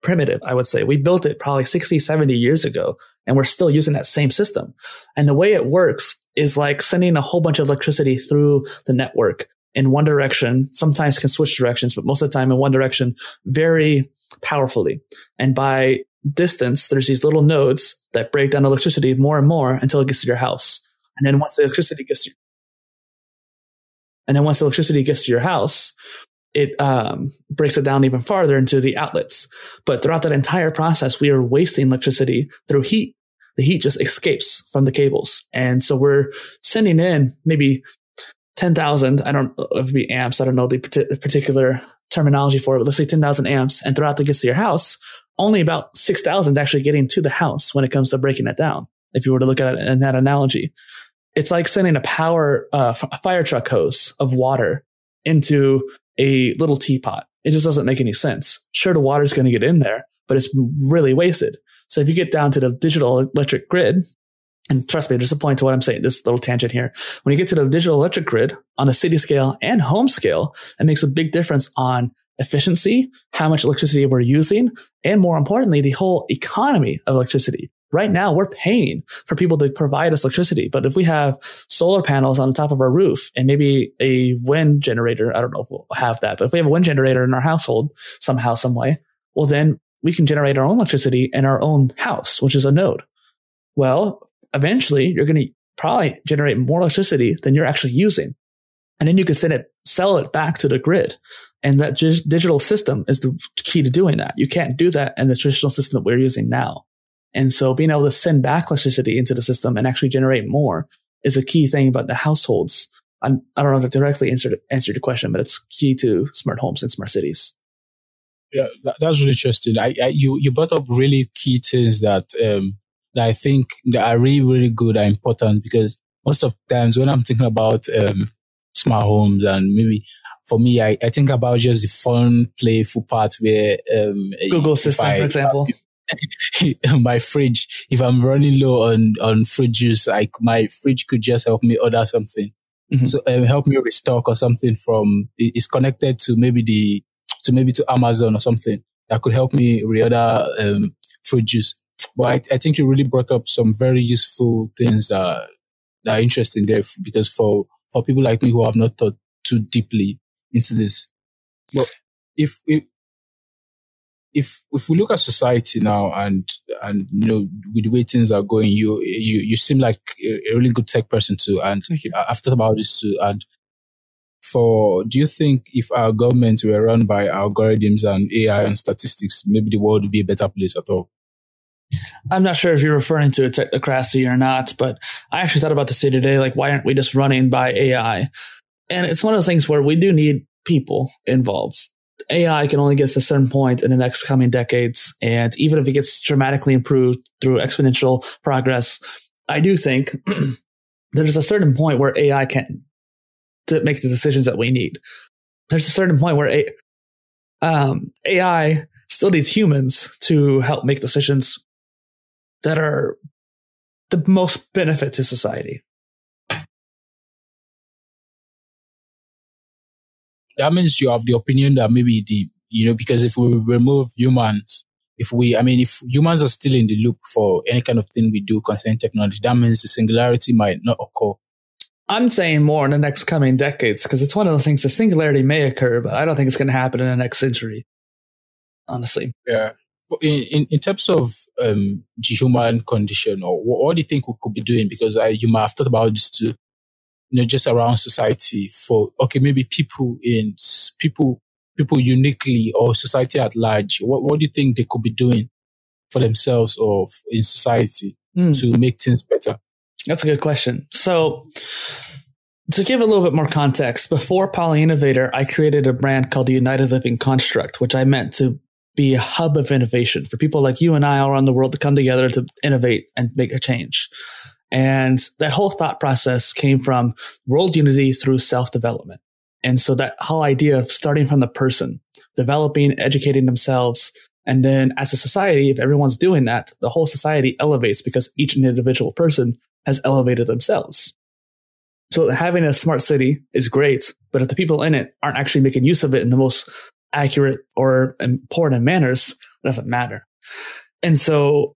primitive, I would say. We built it probably 60, 70 years ago, and we're still using that same system. And the way it works is like sending a whole bunch of electricity through the network in one direction, sometimes can switch directions, but most of the time in one direction very powerfully. And by distance, there's these little nodes that break down electricity more and more until it gets to your house. And then once the electricity gets to and then once electricity gets to your house, it um, breaks it down even farther into the outlets. But throughout that entire process, we are wasting electricity through heat. The heat just escapes from the cables. And so we're sending in maybe 10,000. I don't know if it be amps. I don't know the particular terminology for it, but let's say 10,000 amps. And throughout it gets to your house, only about 6,000 is actually getting to the house when it comes to breaking it down. If you were to look at it in that analogy, it's like sending a power, uh, fire truck hose of water into a little teapot. It just doesn't make any sense. Sure, the water's going to get in there, but it's really wasted. So if you get down to the digital electric grid, and trust me, there's a point to what I'm saying, this little tangent here. When you get to the digital electric grid on a city scale and home scale, it makes a big difference on efficiency, how much electricity we're using, and more importantly, the whole economy of electricity. Right now, we're paying for people to provide us electricity. But if we have solar panels on the top of our roof and maybe a wind generator, I don't know if we'll have that, but if we have a wind generator in our household somehow, some way, well, then we can generate our own electricity in our own house, which is a node. Well, eventually you're going to probably generate more electricity than you're actually using. And then you can send it, sell it back to the grid. And that digital system is the key to doing that. You can't do that in the traditional system that we're using now. And so being able to send back electricity into the system and actually generate more is a key thing about the households. I do not know if that directly answered, answered your question, but it's key to smart homes and smart cities. Yeah, that, that's really interesting. I, I, you, you brought up really key things that, um, that I think that are really, really good and important because most of times when I'm thinking about, um, smart homes and maybe for me, I, I think about just the fun, playful part where, um, Google system, I, for example. my fridge, if I'm running low on, on fruit juice, like my fridge could just help me order something. Mm-hmm. So um, help me restock or something from, it's connected to maybe the, to maybe to Amazon or something that could help me reorder um, fruit juice. But I, I think you really brought up some very useful things that, that are interesting there because for, for people like me who have not thought too deeply into this, but if, if if if we look at society now and and you know with the way things are going, you you you seem like a really good tech person too, and I've thought about this too. And for do you think if our government were run by algorithms and AI and statistics, maybe the world would be a better place at all? I'm not sure if you're referring to a technocracy or not, but I actually thought about this today. Like, why aren't we just running by AI? And it's one of those things where we do need people involved. AI can only get to a certain point in the next coming decades. And even if it gets dramatically improved through exponential progress, I do think there's a certain point where AI can to make the decisions that we need. There's a certain point where a, um, AI still needs humans to help make decisions that are the most benefit to society. That means you have the opinion that maybe the, you know, because if we remove humans, if we, I mean, if humans are still in the loop for any kind of thing we do concerning technology, that means the singularity might not occur. I'm saying more in the next coming decades because it's one of those things. The singularity may occur, but I don't think it's going to happen in the next century. Honestly, yeah. In in, in terms of um, the human condition, or what, what, do you think we could be doing? Because I, you might have thought about this too you know, just around society for, okay, maybe people in, people, people uniquely or society at large, what, what do you think they could be doing for themselves or in society mm. to make things better? That's a good question. So, to give a little bit more context, before Poly Innovator, I created a brand called the United Living Construct, which I meant to be a hub of innovation for people like you and I all around the world to come together to innovate and make a change. And that whole thought process came from world unity through self development. And so that whole idea of starting from the person, developing, educating themselves. And then as a society, if everyone's doing that, the whole society elevates because each individual person has elevated themselves. So having a smart city is great, but if the people in it aren't actually making use of it in the most accurate or important manners, it doesn't matter. And so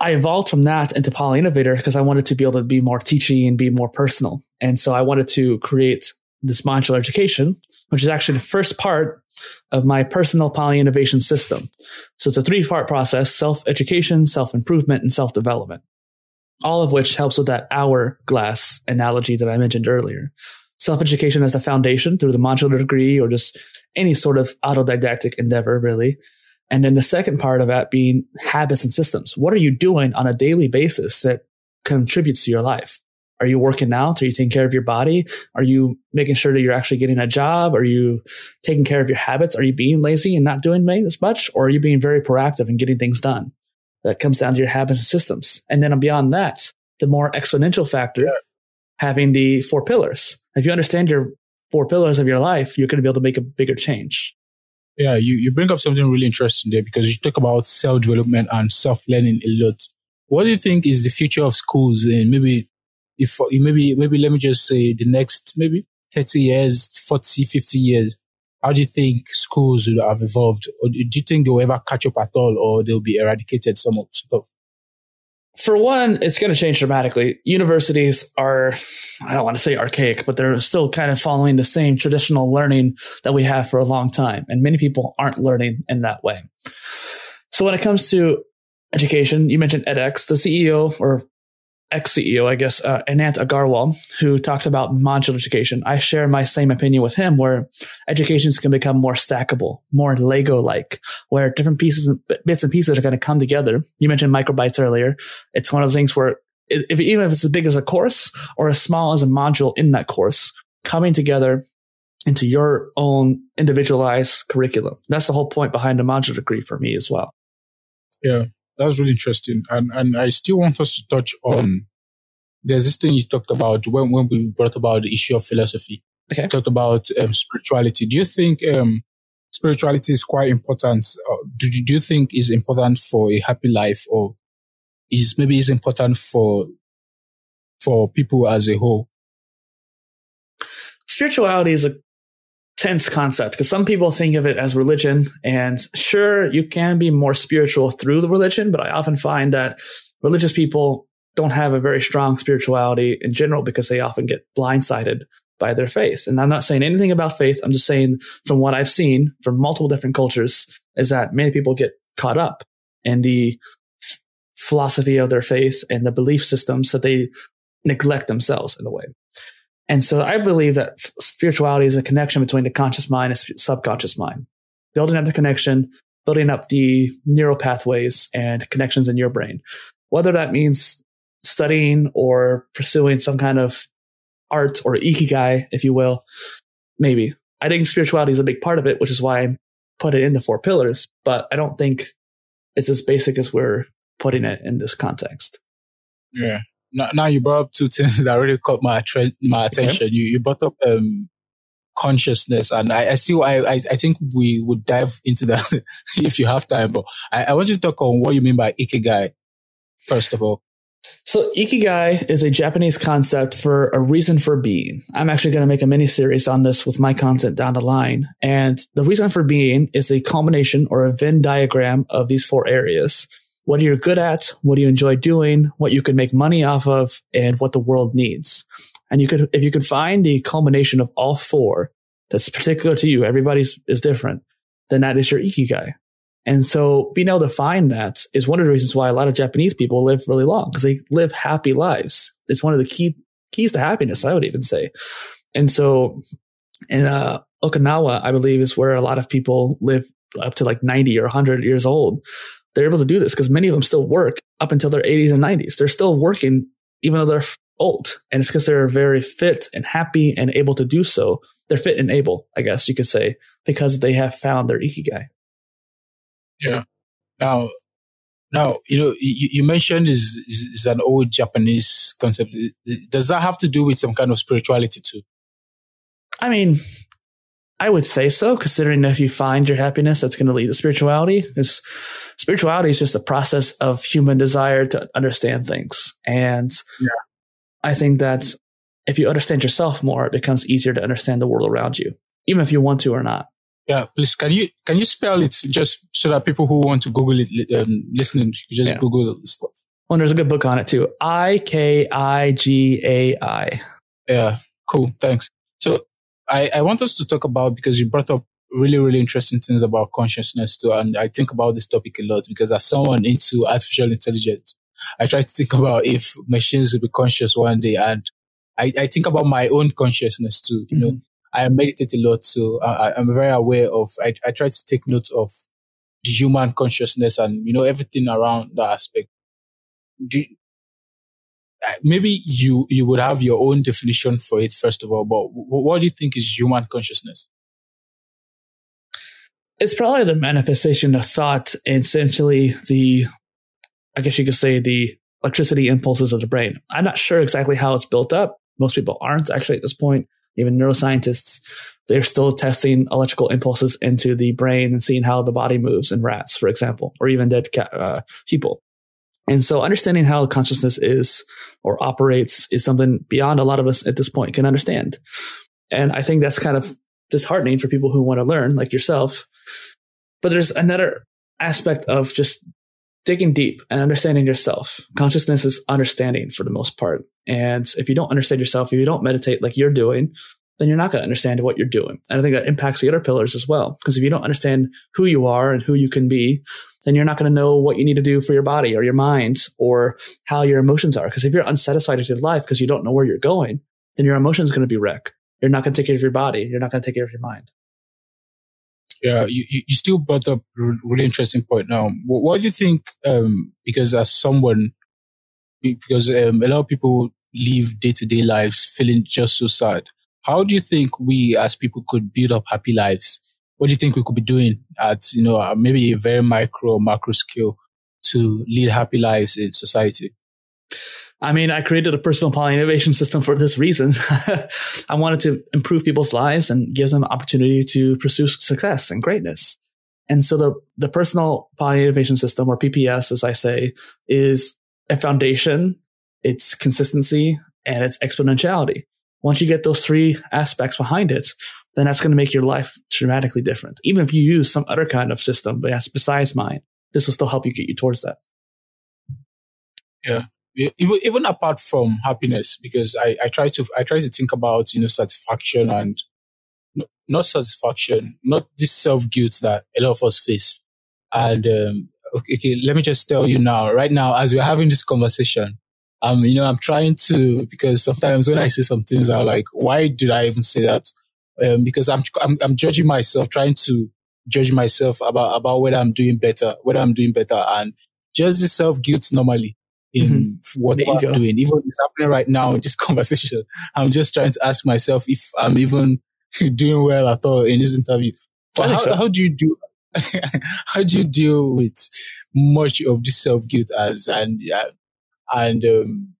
I evolved from that into Poly Innovator because I wanted to be able to be more teachy and be more personal. And so I wanted to create this modular education, which is actually the first part of my personal poly innovation system. So it's a three part process self education, self improvement, and self development, all of which helps with that hourglass analogy that I mentioned earlier. Self education as the foundation through the modular degree or just any sort of autodidactic endeavor, really. And then the second part of that being habits and systems. What are you doing on a daily basis that contributes to your life? Are you working out? Are you taking care of your body? Are you making sure that you're actually getting a job? Are you taking care of your habits? Are you being lazy and not doing as much? Or are you being very proactive and getting things done? That comes down to your habits and systems. And then beyond that, the more exponential factor, having the four pillars. If you understand your four pillars of your life, you're going to be able to make a bigger change. Yeah, you, you bring up something really interesting there because you talk about self development and self learning a lot. What do you think is the future of schools and maybe if maybe maybe let me just say the next maybe 30 years 40 50 years how do you think schools will have evolved or do you think they'll ever catch up at all or they'll be eradicated some for one, it's going to change dramatically. Universities are, I don't want to say archaic, but they're still kind of following the same traditional learning that we have for a long time. And many people aren't learning in that way. So when it comes to education, you mentioned edX, the CEO or ex CEO, I guess, uh, Anant Agarwal, who talks about modular education. I share my same opinion with him, where educations can become more stackable, more Lego like, where different pieces, and bits and pieces are going to come together. You mentioned microbytes earlier. It's one of those things where if, even if it's as big as a course or as small as a module in that course, coming together into your own individualized curriculum. That's the whole point behind a modular degree for me as well. Yeah that's really interesting. And and I still want us to touch on there's this thing you talked about when, when we brought about the issue of philosophy. Okay. You talked about um, spirituality. Do you think um, spirituality is quite important? Uh, do, do you think is important for a happy life or is maybe is important for for people as a whole? Spirituality is a tense concept because some people think of it as religion. And sure, you can be more spiritual through the religion, but I often find that religious people don't have a very strong spirituality in general because they often get blindsided by their faith. And I'm not saying anything about faith. I'm just saying from what I've seen from multiple different cultures is that many people get caught up in the philosophy of their faith and the belief systems that they neglect themselves in a way. And so I believe that spirituality is a connection between the conscious mind and subconscious mind, building up the connection, building up the neural pathways and connections in your brain. Whether that means studying or pursuing some kind of art or ikigai, if you will, maybe. I think spirituality is a big part of it, which is why I put it into four pillars, but I don't think it's as basic as we're putting it in this context. Yeah now you brought up two things that really caught my my attention. Okay. You you brought up um, consciousness, and I, I still I, I, I think we would dive into that if you have time. But I, I want you to talk on what you mean by ikigai first of all. So ikigai is a Japanese concept for a reason for being. I'm actually going to make a mini series on this with my content down the line. And the reason for being is a combination or a Venn diagram of these four areas what are you're good at, what do you enjoy doing, what you can make money off of, and what the world needs. And you could, if you could find the culmination of all four that's particular to you, everybody's is different, then that is your ikigai. And so being able to find that is one of the reasons why a lot of Japanese people live really long because they live happy lives. It's one of the key keys to happiness, I would even say. And so in uh, Okinawa, I believe is where a lot of people live up to like 90 or 100 years old they're able to do this because many of them still work up until their 80s and 90s. They're still working even though they're old. And it's because they're very fit and happy and able to do so. They're fit and able, I guess you could say, because they have found their ikigai. Yeah. Now, now you know you, you mentioned is, is, is an old Japanese concept. Does that have to do with some kind of spirituality too? I mean, I would say so, considering if you find your happiness, that's going to lead to spirituality. Because spirituality is just a process of human desire to understand things. And yeah. I think that if you understand yourself more, it becomes easier to understand the world around you, even if you want to or not. Yeah, please can you can you spell it just so that people who want to Google it, um, listening, just yeah. Google stuff. Well, there's a good book on it too. I K I G A I. Yeah, cool. Thanks. So I, I want us to talk about because you brought up really, really interesting things about consciousness too. And I think about this topic a lot because as someone into artificial intelligence, I try to think about if machines will be conscious one day. And I, I think about my own consciousness too. You mm-hmm. know, I meditate a lot. So I, I'm very aware of, I, I try to take note of the human consciousness and, you know, everything around that aspect. Do, maybe you you would have your own definition for it first of all but what do you think is human consciousness it's probably the manifestation of thought essentially the i guess you could say the electricity impulses of the brain. I'm not sure exactly how it's built up. Most people aren't actually at this point. Even neuroscientists they're still testing electrical impulses into the brain and seeing how the body moves in rats for example or even dead cat, uh, people. And so understanding how consciousness is or operates is something beyond a lot of us at this point can understand. And I think that's kind of disheartening for people who want to learn like yourself. But there's another aspect of just digging deep and understanding yourself. Consciousness is understanding for the most part. And if you don't understand yourself, if you don't meditate like you're doing, then you're not going to understand what you're doing. And I think that impacts the other pillars as well. Because if you don't understand who you are and who you can be, then you're not going to know what you need to do for your body or your mind or how your emotions are. Because if you're unsatisfied with your life because you don't know where you're going, then your emotions going to be wrecked. You're not going to take care of your body. You're not going to take care of your mind. Yeah, you, you still brought up a really interesting point now. What, what do you think? Um, because as someone, because um, a lot of people live day to day lives feeling just so sad. How do you think we as people could build up happy lives what do you think we could be doing at, you know, uh, maybe a very micro, macro scale to lead happy lives in society? I mean, I created a personal poly innovation system for this reason. I wanted to improve people's lives and give them opportunity to pursue success and greatness. And so the, the personal poly innovation system or PPS, as I say, is a foundation, it's consistency and it's exponentiality. Once you get those three aspects behind it, then that's going to make your life dramatically different. Even if you use some other kind of system, but yes, besides mine, this will still help you get you towards that. Yeah. Even, even apart from happiness, because I, I try to, I try to think about, you know, satisfaction and not satisfaction, not this self guilt that a lot of us face. And, um, okay, okay, let me just tell you now, right now, as we're having this conversation, um, you know, I'm trying to, because sometimes when I say some things, I'm like, why did I even say that? um, because I'm, I'm, I'm judging myself, trying to judge myself about about whether I'm doing better, whether I'm doing better, and just the self guilt normally in mm-hmm. what I'm go. doing. Even it's happening right now in this conversation. I'm just trying to ask myself if I'm even doing well at all in this interview. But how, so. how do you do? how do you deal with much of this self guilt as and uh, and um,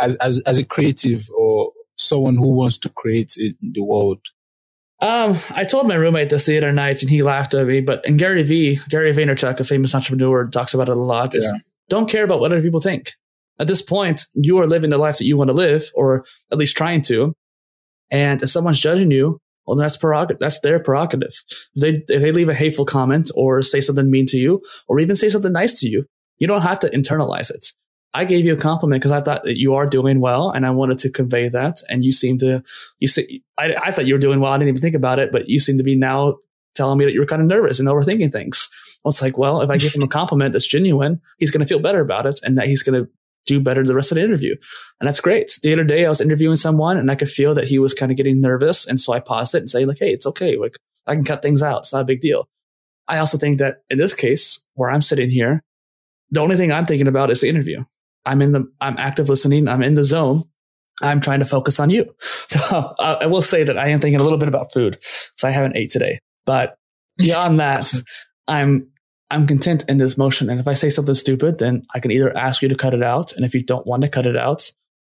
as, as as a creative or someone who wants to create in the world? Um, I told my roommate this the other night and he laughed at me, but in Gary V, Gary Vaynerchuk, a famous entrepreneur, talks about it a lot is yeah. Don't care about what other people think. At this point, you are living the life that you want to live, or at least trying to. And if someone's judging you, well, that's prerogative. That's their prerogative. They, if they leave a hateful comment or say something mean to you, or even say something nice to you, you don't have to internalize it. I gave you a compliment because I thought that you are doing well and I wanted to convey that. And you seem to, you see, I, I thought you were doing well. I didn't even think about it, but you seem to be now telling me that you're kind of nervous and overthinking things. I was like, well, if I give him a compliment that's genuine, he's going to feel better about it and that he's going to do better the rest of the interview. And that's great. The other day I was interviewing someone and I could feel that he was kind of getting nervous. And so I paused it and say like, Hey, it's okay. Like I can cut things out. It's not a big deal. I also think that in this case where I'm sitting here, the only thing I'm thinking about is the interview. I'm in the, I'm active listening. I'm in the zone. I'm trying to focus on you. So I will say that I am thinking a little bit about food. So I haven't ate today, but beyond that, I'm, I'm content in this motion. And if I say something stupid, then I can either ask you to cut it out. And if you don't want to cut it out,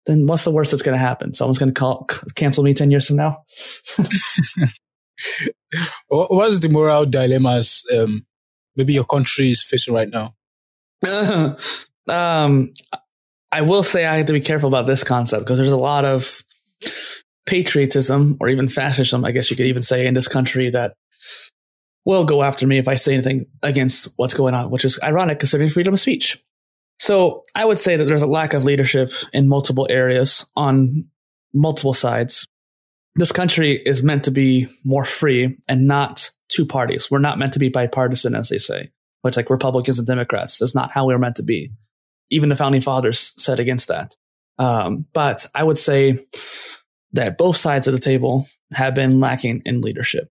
then what's the worst that's going to happen? Someone's going to call, cancel me 10 years from now. What's the moral dilemmas um, maybe your country is facing right now? um, I will say I have to be careful about this concept because there's a lot of patriotism or even fascism, I guess you could even say, in this country that will go after me if I say anything against what's going on, which is ironic considering freedom of speech. So I would say that there's a lack of leadership in multiple areas on multiple sides. This country is meant to be more free and not two parties. We're not meant to be bipartisan, as they say, which like Republicans and Democrats. That's not how we are meant to be. Even the founding fathers said against that. Um, but I would say that both sides of the table have been lacking in leadership.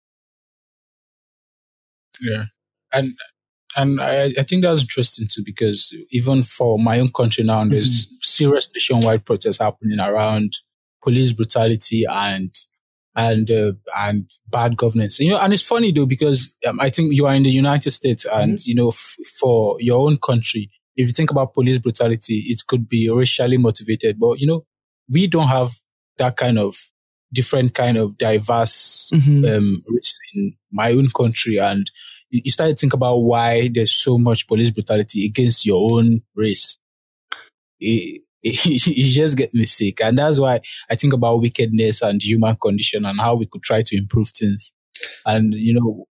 Yeah. And and I, I think that's interesting too because even for my own country now, mm-hmm. there's serious nationwide protests happening around police brutality and and uh, and bad governance. You know, and it's funny though because um, I think you are in the United States, and mm-hmm. you know, f- for your own country, if you think about police brutality, it could be racially motivated, but you know, we don't have that kind of different kind of diverse mm-hmm. um, in my own country. And you start to think about why there's so much police brutality against your own race. It, it, it just get me sick. And that's why i think about wickedness and human condition and how we could try to improve things. And you know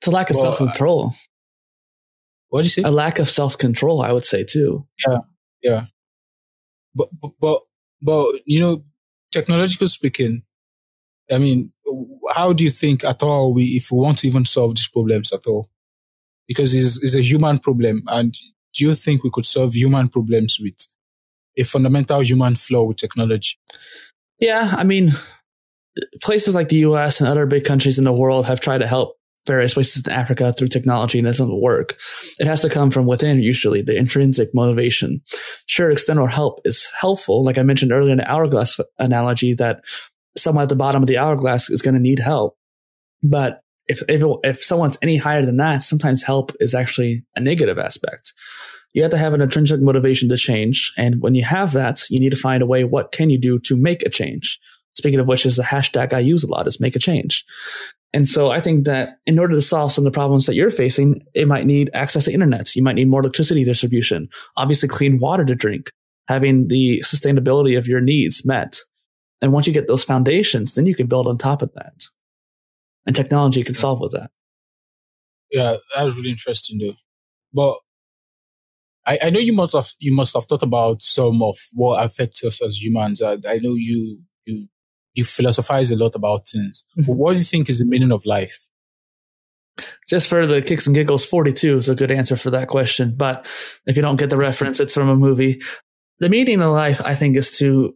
it's a lack of well, self-control. What do you say? A lack of self-control i would say too. Yeah yeah. But but but, but you know technological speaking, I mean, how do you think at all we, if we want to even solve these problems at all? Because it's, it's a human problem. And do you think we could solve human problems with a fundamental human flaw with technology? Yeah. I mean, places like the US and other big countries in the world have tried to help various places in Africa through technology and it doesn't work. It has to come from within, usually the intrinsic motivation. Sure, external help is helpful. Like I mentioned earlier in the hourglass analogy that someone at the bottom of the hourglass is going to need help. But if, if, if someone's any higher than that, sometimes help is actually a negative aspect. You have to have an intrinsic motivation to change. And when you have that, you need to find a way, what can you do to make a change? Speaking of which is the hashtag I use a lot is make a change. And so I think that in order to solve some of the problems that you're facing, it might need access to internet. You might need more electricity distribution, obviously clean water to drink, having the sustainability of your needs met. And once you get those foundations, then you can build on top of that. And technology can solve with that. Yeah, that was really interesting though. But I, I know you must have you must have thought about some of what affects us as humans. I, I know you you you philosophize a lot about things. Mm-hmm. What do you think is the meaning of life? Just for the kicks and giggles, 42 is a good answer for that question. But if you don't get the reference, it's from a movie. The meaning of life, I think, is to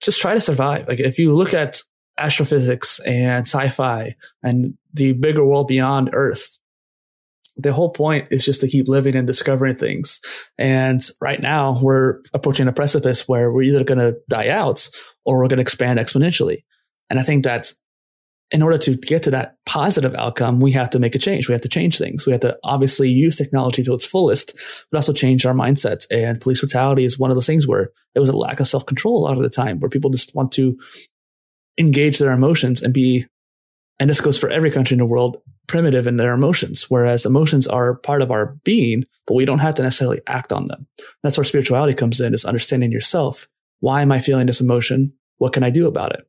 just try to survive. Like if you look at astrophysics and sci-fi and the bigger world beyond Earth, the whole point is just to keep living and discovering things. And right now we're approaching a precipice where we're either going to die out or we're going to expand exponentially. And I think that in order to get to that positive outcome, we have to make a change. We have to change things. We have to obviously use technology to its fullest, but also change our mindset. And police brutality is one of those things where there was a lack of self control a lot of the time, where people just want to engage their emotions and be, and this goes for every country in the world, primitive in their emotions, whereas emotions are part of our being, but we don't have to necessarily act on them. That's where spirituality comes in, is understanding yourself. Why am I feeling this emotion? What can I do about it?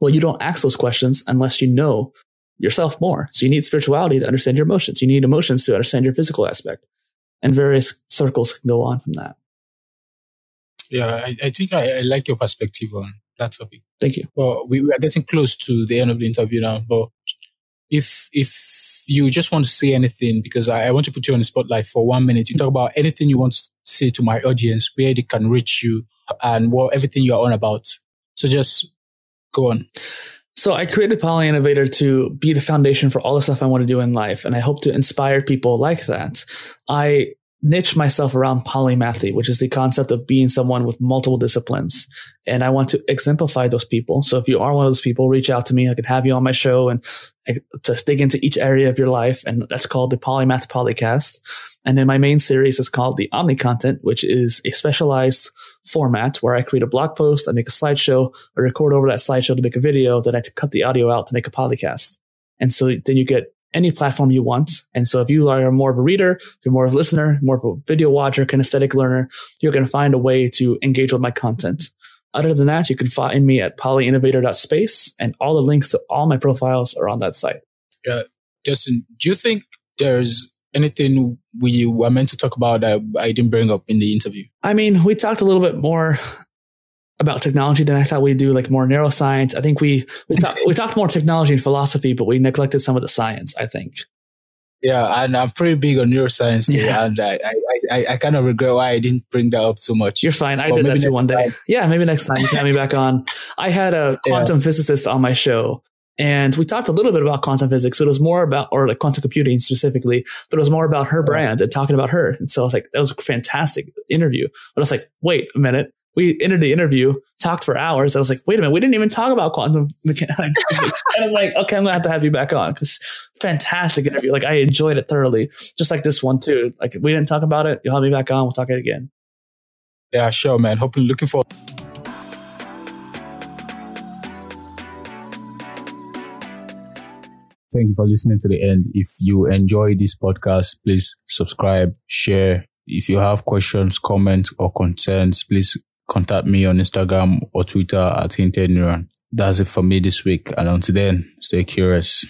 Well, you don't ask those questions unless you know yourself more. So you need spirituality to understand your emotions. You need emotions to understand your physical aspect. And various circles can go on from that. Yeah, I, I think I, I like your perspective on that topic. Thank you. Well, we, we are getting close to the end of the interview now, but if if you just want to say anything, because I, I want to put you on the spotlight for one minute, you talk about anything you want to say to my audience, where they can reach you, and what everything you're on about. So just go on. So I created Poly Innovator to be the foundation for all the stuff I want to do in life, and I hope to inspire people like that. I niche myself around polymathy, which is the concept of being someone with multiple disciplines. And I want to exemplify those people. So if you are one of those people, reach out to me. I can have you on my show and to dig into each area of your life. And that's called the Polymath Polycast. And then my main series is called the Omni Content, which is a specialized format where I create a blog post, I make a slideshow, I record over that slideshow to make a video, then I cut the audio out to make a podcast. And so then you get any platform you want. And so if you are more of a reader, you're more of a listener, more of a video watcher, kinesthetic learner, you're going to find a way to engage with my content. Other than that, you can find me at polyinnovator.space and all the links to all my profiles are on that site. Yeah. Dustin, do you think there's anything we were meant to talk about that I didn't bring up in the interview? I mean, we talked a little bit more about technology than I thought we'd do, like more neuroscience. I think we we, talk, we talked more technology and philosophy, but we neglected some of the science. I think. Yeah, and I'm pretty big on neuroscience too, yeah. and I, I, I, I, kind of regret why I didn't bring that up too much. You're fine. I did that too one day. Yeah, maybe next time you can have me back on. I had a quantum yeah. physicist on my show, and we talked a little bit about quantum physics, but it was more about, or like quantum computing specifically, but it was more about her brand and talking about her. And so I was like, that was a fantastic interview. But I was like, wait a minute we ended the interview, talked for hours. I was like, wait a minute, we didn't even talk about quantum mechanics. and I was like, okay, I'm gonna have to have you back on because fantastic interview. Like I enjoyed it thoroughly, just like this one too. Like we didn't talk about it. You'll have me back on. We'll talk it again. Yeah, sure, man. Hopefully, looking forward. Thank you for listening to the end. If you enjoy this podcast, please subscribe, share. If you have questions, comments, or concerns, please contact me on Instagram or Twitter at Hinted Neuron. That's it for me this week. And until then, stay curious.